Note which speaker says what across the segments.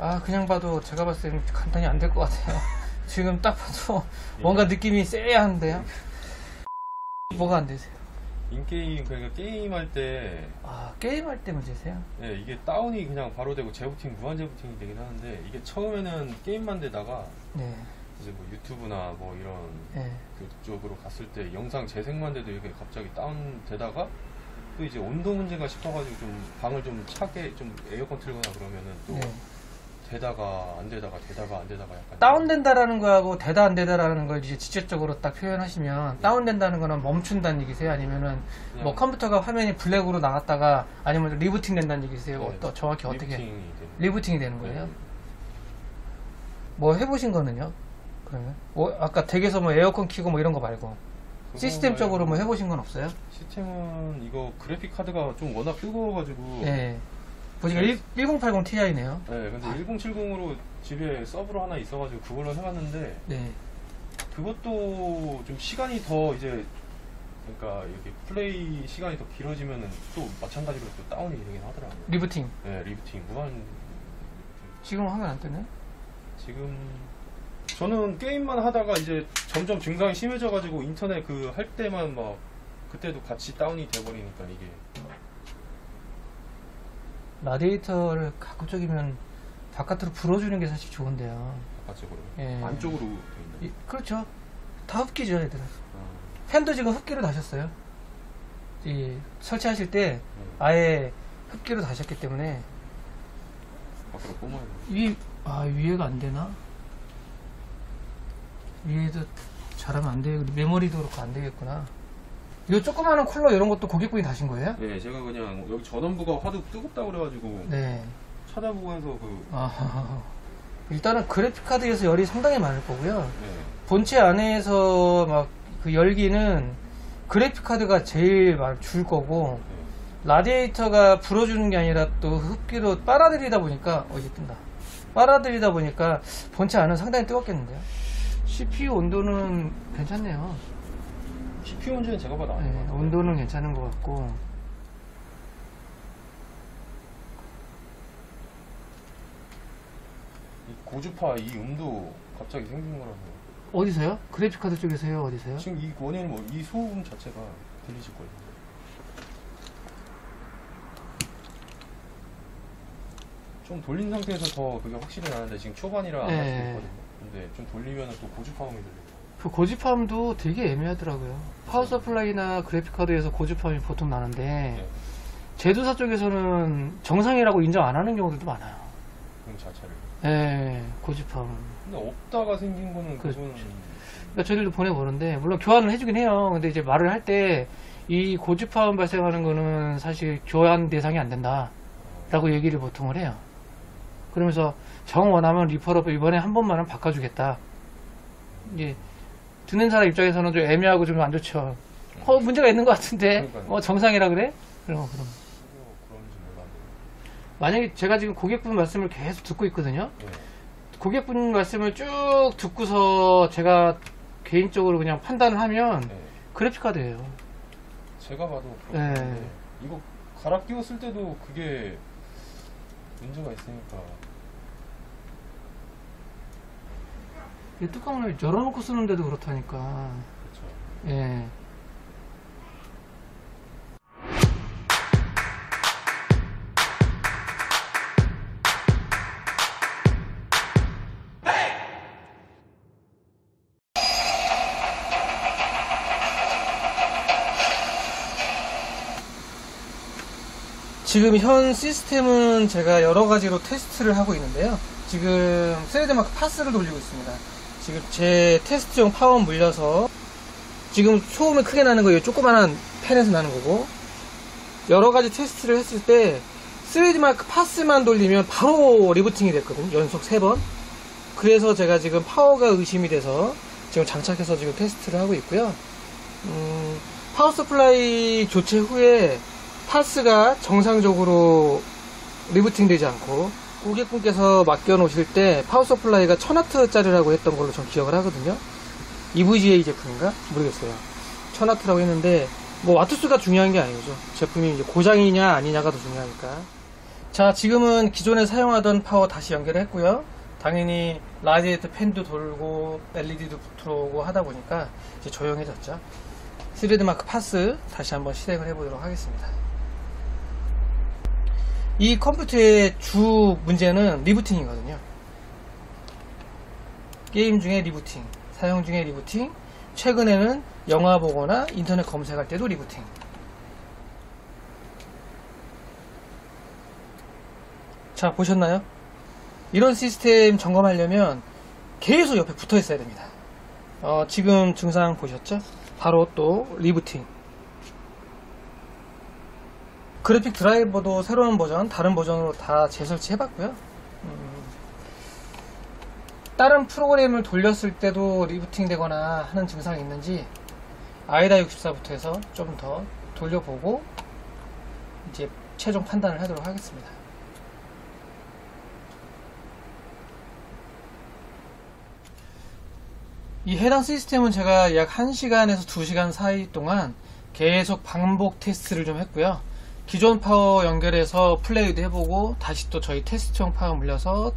Speaker 1: 아 그냥 봐도 제가 봤을 때는 간단히 안 될 것 같아요. 지금 딱 봐도 뭔가 느낌이 하는데요. 뭐가 안 되세요?
Speaker 2: 인게임 그러니까 게임할 때
Speaker 1: 아 게임할 때 문제세요?
Speaker 2: 예, 이게 다운이 그냥 바로 되고 재부팅 무한 재부팅이 되긴 하는데 이게 처음에는 게임만 되다가
Speaker 1: 네.
Speaker 2: 이제 뭐 유튜브나 뭐 이런
Speaker 1: 네.
Speaker 2: 그쪽으로 갔을 때 영상 재생만 돼도 이게 갑자기 다운 되다가 또 이제 온도 문제가 싶어가지고 좀 방을 좀 차게 좀 에어컨 틀거나 그러면은 또
Speaker 1: 네.
Speaker 2: 되다가 안 되다가 되다가 안 되다가 약간
Speaker 1: 다운된다라는 거하고 되다 안 되다라는 걸 이제 직접적으로 딱 표현하시면 다운된다는 거는 멈춘다는 얘기세요? 아니면은
Speaker 2: 그냥
Speaker 1: 뭐 컴퓨터가 화면이 블랙으로 나갔다가 아니면 리부팅 된다는 얘기세요?
Speaker 2: 네,
Speaker 1: 어떠, 정확히 어떻게
Speaker 2: 리부팅이 되는
Speaker 1: 리부팅이 되는 거예요?
Speaker 2: 네.
Speaker 1: 뭐 해보신 거는요? 그러면 뭐 아까 댁에서 뭐 에어컨 키고 뭐 이런 거 말고
Speaker 2: 그거
Speaker 1: 시스템적으로 뭐
Speaker 2: 말고
Speaker 1: 해보신 건 없어요?
Speaker 2: 시스템은 이거 그래픽 카드가 좀 워낙 뜨거워가지고
Speaker 1: 네. 보니까 1080 Ti네요.
Speaker 2: 네, 근데 1070으로 집에 서브로 하나 있어가지고 그걸로 해봤는데
Speaker 1: 네.
Speaker 2: 그것도 좀 시간이 더 이제 그러니까 이렇게 플레이 시간이 더 길어지면은 또 마찬가지로 또 다운이 되긴 하더라고요.
Speaker 1: 리부팅.
Speaker 2: 네, 리부팅 무한
Speaker 1: 지금 화면 안 뜨네?
Speaker 2: 지금 저는 게임만 하다가 이제 점점 증상이 심해져가지고 인터넷 그 할 때만 막 그때도 같이 다운이 돼버리니까 이게
Speaker 1: 라디에이터를 가급적이면 바깥으로 불어주는 게 사실 좋은데요.
Speaker 2: 바깥쪽으로
Speaker 1: 예.
Speaker 2: 안쪽으로 돼 있는.
Speaker 1: 이- 그렇죠. 다 흡기죠, 애들은.
Speaker 2: 아,
Speaker 1: 팬도 지금 흡기로 다셨어요. 이 설치하실 때
Speaker 2: 네.
Speaker 1: 아예 흡기로 다셨기 때문에
Speaker 2: 밖으로 뿜어야 돼.
Speaker 1: 위, 아, 위에가 안 되나? 위에도 잘하면 안 돼. 메모리도 그렇고 안 되겠구나. 이 조그마한 쿨러 이런 것도 고객분이 다신 거예요?
Speaker 2: 네, 제가 그냥 여기 전원부가 하도 뜨겁다고 그래가지고
Speaker 1: 네.
Speaker 2: 찾아보고 해서 그
Speaker 1: 아, 일단은 그래픽카드에서 열이 상당히 많을 거고요.
Speaker 2: 네,
Speaker 1: 본체 안에서 막 그 열기는 그래픽카드가 제일 많이 줄 거고,
Speaker 2: 네.
Speaker 1: 라디에이터가 불어주는 게 아니라 또 흡기로 빨아들이다 보니까, 어, 이제 뜬다. 빨아들이다 보니까 본체 안은 상당히 뜨겁겠는데요. CPU 온도는 괜찮네요.
Speaker 2: CPU 문제는 제가 봐도 아닌 것
Speaker 1: 네,
Speaker 2: 같아요.
Speaker 1: 온도는 괜찮은 것 같고.
Speaker 2: 이 고주파 이 음도 갑자기 생긴 거라서
Speaker 1: 어디서요? 그래픽카드 쪽에서요? 어디서요?
Speaker 2: 지금 이 원인은 뭐 이 소음 자체가 들리실 거예요. 좀 돌린 상태에서 더 그게 확실히 나는데 지금 초반이라 안 할 수도
Speaker 1: 네.
Speaker 2: 있거든요. 근데 좀 돌리면 또 고주파 음이 들려요.
Speaker 1: 그 고주파음도 되게 애매하더라고요. power supply나 그래픽카드에서 고주파음이 보통 나는데,
Speaker 2: 네.
Speaker 1: 제조사 쪽에서는 정상이라고 인정 안 하는 경우들도 많아요.
Speaker 2: 그 자체를.
Speaker 1: 예, 고주파음.
Speaker 2: 근데 없다가 생긴 거는
Speaker 1: 그렇죠.
Speaker 2: 그거는
Speaker 1: 그러니까 저희들도 보내보는데, 물론 교환을 해주긴 해요. 근데 이제 말을 할 때, 이 고주파음 발생하는 거는 사실 교환 대상이 안 된다. 라고 얘기를 보통을 해요. 그러면서 정 원하면 리퍼로 이번에 한 번만은 바꿔주겠다. 이제 듣는 사람 입장에서는 좀 애매하고 좀 안 좋죠. 어, 문제가 있는 것 같은데,
Speaker 2: 그러니까요.
Speaker 1: 어, 정상이라 그래? 그럼, 그럼. 만약에 제가 지금 고객분 말씀을 계속 듣고 있거든요.
Speaker 2: 네.
Speaker 1: 고객분 말씀을 쭉 듣고서 제가 개인적으로 그냥 판단을 하면
Speaker 2: 네.
Speaker 1: 그래픽카드예요.
Speaker 2: 제가 봐도
Speaker 1: 네.
Speaker 2: 이거 갈아 끼웠을 때도 그게 문제가 있으니까
Speaker 1: 뚜껑을 열어놓고 쓰는데도 그렇다니까.
Speaker 2: 그렇죠.
Speaker 1: 예. 지금 현 시스템은 제가 여러 가지로 테스트를 하고 있는데요. 지금 3D 마크 파스를 돌리고 있습니다. 지금 제 테스트용 파워 물려서 지금 소음이 크게 나는 거이 조그만한 팬에서 나는 거고 여러 가지 테스트를 했을 때 3D 마크 파스만 돌리면 바로 리부팅이 됐거든요. 연속 3번. 그래서 제가 지금 파워가 의심이 돼서 지금 장착해서 지금 테스트를 하고 있고요. 음, power supply 교체 후에 파스가 정상적으로 리부팅 되지 않고 고객분께서 맡겨놓으실 때 power supply가 1000W짜리라고 했던 걸로 전 기억을 하거든요. EVGA 제품인가? 모르겠어요. 1000W라고 했는데 뭐 와트수가 중요한 게 아니죠. 제품이 이제 고장이냐 아니냐가 더 중요하니까. 자, 지금은 기존에 사용하던 파워 다시 연결했고요. 당연히 라디에이터 팬도 돌고 LED도 들어오고 하다 보니까 이제 조용해졌죠. 3D 마크 파스 다시 한번 실행을 해보도록 하겠습니다. 이 컴퓨터의 주 문제는 리부팅이거든요. 게임 중에 리부팅, 사용 중에 리부팅, 최근에는 영화 보거나 인터넷 검색할 때도 리부팅. 자, 보셨나요? 이런 시스템 점검하려면 계속 옆에 붙어 있어야 됩니다. 어, 지금 증상 보셨죠? 바로 또 리부팅. 그래픽 드라이버도 새로운 버전, 다른 버전으로 다 재설치 해봤고요. 음, 다른 프로그램을 돌렸을 때도 리부팅 되거나 하는 증상이 있는지 AIDA 64부터 해서 좀 더 돌려보고 이제 최종 판단을 하도록 하겠습니다. 이 해당 시스템은 제가 약 1시간에서 2시간 사이 동안 계속 반복 테스트를 좀 했고요. 기존 파워 연결해서 플레이도 해보고 다시 또 저희 테스트용 파워 물려서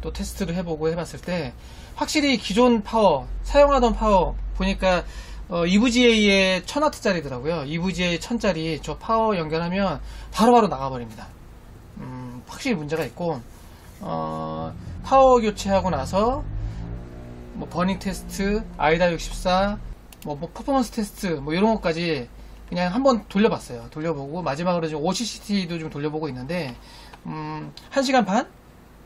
Speaker 1: 또 테스트를 해보고 해봤을 때 확실히 기존 파워 사용하던 파워 보니까 어, EVGA의 1000W짜리더라고요. EVGA 1000짜리 저 파워 연결하면 바로바로 나가버립니다. 음, 확실히 문제가 있고 어, 파워 교체하고 나서 뭐 burning 테스트, AIDA 64, 뭐, 뭐 퍼포먼스 테스트 뭐 이런 것까지 그냥 한번 돌려봤어요. 돌려보고 마지막으로 지금 OCCT도 좀 돌려보고 있는데 음, 1시간 반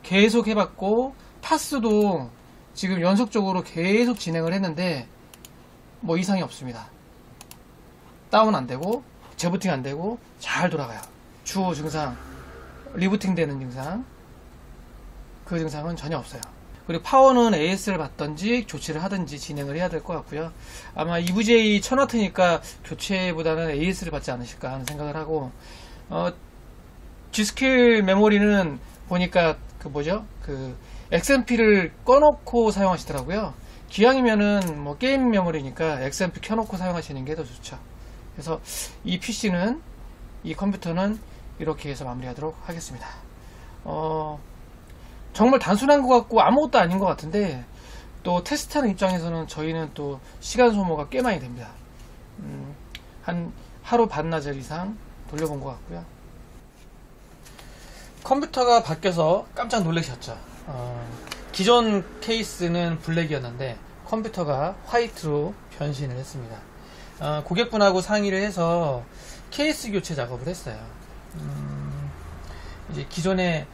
Speaker 1: 계속 해봤고 파스도 지금 연속적으로 계속 진행을 했는데 뭐 이상이 없습니다. 다운 안 되고 재부팅 안 되고 잘 돌아가요. 주 증상 리부팅 되는 증상 그 증상은 전혀 없어요. 그리고 파워는 AS를 받던지 교체를 하든지 진행을 해야 될 것 같고요. 아마 EVJ 1000W니까 교체보다는 AS를 받지 않으실까 하는 생각을 하고 어, G스킬 메모리는 보니까 그 뭐죠? 그 XMP를 꺼놓고 사용하시더라고요. 기왕이면은 뭐 게임 메모리니까 XMP 켜놓고 사용하시는 게 더 좋죠. 그래서 이 PC는 이 컴퓨터는 이렇게 해서 마무리하도록 하겠습니다. 어, 정말 단순한 것 같고 아무것도 아닌 것 같은데 또 테스트하는 입장에서는 저희는 또 시간 소모가 꽤 많이 됩니다. 음, 한 하루 반나절 이상 돌려본 것 같고요. 컴퓨터가 바뀌어서 깜짝 놀라셨죠. 어, 기존 케이스는 블랙이었는데 컴퓨터가 화이트로 변신을 했습니다. 어, 고객분하고 상의를 해서 케이스 교체 작업을 했어요. 음, 이제 기존에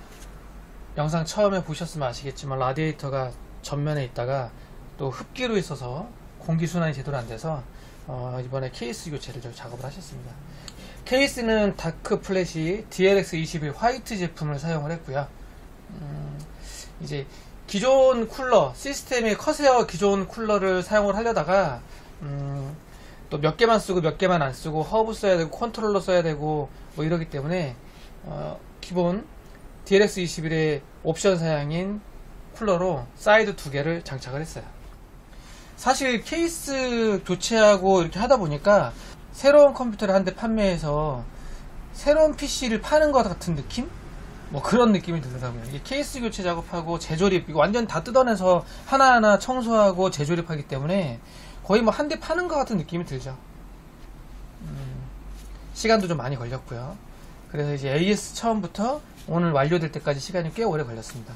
Speaker 1: 영상 처음에 보셨으면 아시겠지만 라디에이터가 전면에 있다가 또 흡기로 있어서 공기 순환이 제대로 안 돼서 어, 이번에 케이스 교체를 좀 작업을 하셨습니다. 케이스는 darkFlash DLX21 화이트 제품을 사용을 했고요. 음, 이제 기존 쿨러 시스템의 Corsair 기존 쿨러를 사용을 하려다가 음, 또 몇 개만 쓰고 몇 개만 안 쓰고 허브 써야 되고 컨트롤러 써야 되고 뭐 이러기 때문에 어, 기본 DLX21의 옵션 사양인 쿨러로 사이드 두 개를 장착을 했어요. 사실 케이스 교체하고 이렇게 하다 보니까 새로운 컴퓨터를 한 대 판매해서 새로운 PC를 파는 것 같은 느낌? 뭐 그런 느낌이 들더라고요. 이게 케이스 교체 작업하고 재조립, 이거 완전 다 뜯어내서 하나하나 청소하고 재조립하기 때문에 거의 뭐 한 대 파는 것 같은 느낌이 들죠. 음, 시간도 좀 많이 걸렸고요. 그래서 이제 AS 처음부터 오늘 완료될 때까지 시간이 꽤 오래 걸렸습니다.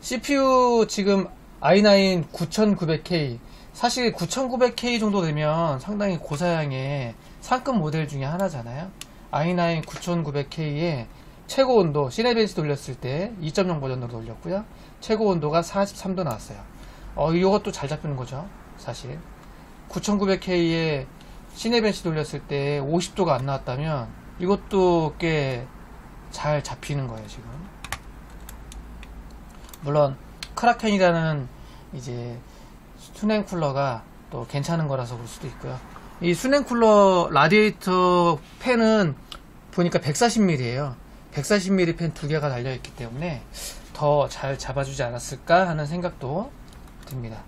Speaker 1: CPU 지금 i9 9900K 사실 9900K 정도 되면 상당히 고사양의 상급 모델 중에 하나잖아요. i9 9900K에 최고 온도 시네벤시 돌렸을 때 2.0 버전으로 돌렸고요. 최고 온도가 43도 나왔어요. 어, 이것도 잘 잡히는 거죠. 사실 9900K에 시네벤시 돌렸을 때 50도가 안 나왔다면 이것도 꽤 잘 잡히는 거예요, 지금. 물론 크라켄이라는 이제 수냉 쿨러가 또 괜찮은 거라서 그럴 수도 있고요. 이 수냉 쿨러 라디에이터 팬은 보니까 140mm예요. 140mm 팬 두 개가 달려 있기 때문에 더 잘 잡아주지 않았을까 하는 생각도 듭니다.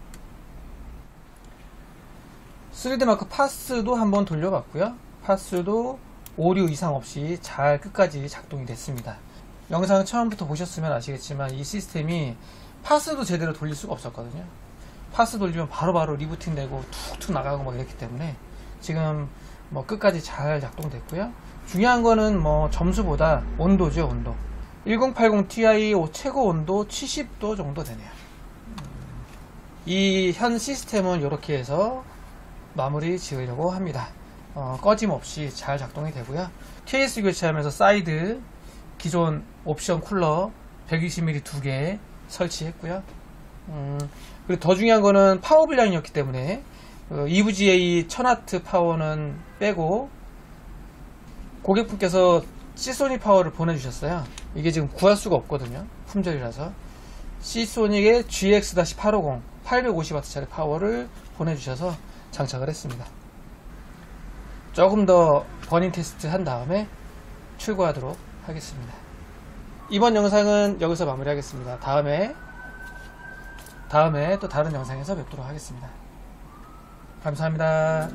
Speaker 1: 3D 마크 파스도 한번 돌려봤고요. 파스도 오류 이상 없이 잘 끝까지 작동이 됐습니다. 영상 처음부터 보셨으면 아시겠지만 이 시스템이 파스도 제대로 돌릴 수가 없었거든요. 파스 돌리면 바로바로 리부팅 되고 툭툭 나가고 막 이랬기 때문에 지금 뭐 끝까지 잘 작동됐고요. 중요한 거는 뭐 점수보다 온도죠, 온도. 1080 Ti 최고 온도 70도 정도 되네요. 이 현 시스템은 이렇게 해서 마무리 지으려고 합니다. 어, 꺼짐 없이 잘 작동이 되고요. 케이스 교체하면서 사이드 기존 옵션 쿨러 120mm 두 개 설치했고요. 음, 그리고 더 중요한 거는 파워 불량이었기 때문에 어, EVGA 1000W 파워는 빼고 고객분께서 Seasonic 파워를 보내주셨어요. 이게 지금 구할 수가 없거든요. 품절이라서. Seasonic의 GX-850 850W짜리 파워를 보내주셔서 장착을 했습니다. 조금 더 버닝 테스트 한 다음에 출고하도록 하겠습니다. 이번 영상은 여기서 마무리하겠습니다. 다음에 다음에 또 다른 영상에서 뵙도록 하겠습니다. 감사합니다.